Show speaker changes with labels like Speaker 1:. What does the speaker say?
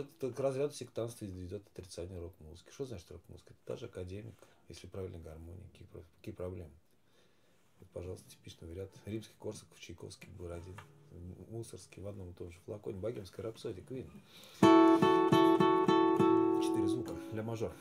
Speaker 1: это к разряду сектанства идет отрицание рок-музыки. Что значит рок-музыка? Это даже академик, если правильно гармонии, Какие, какие проблемы? Вот, пожалуйста, типичный вариант. Римский Корсаков, Чайковский, Бурадин, Мусорский в одном и том же флаконе. Богемская рапсодия, Квин. Четыре звука. Ля мажор.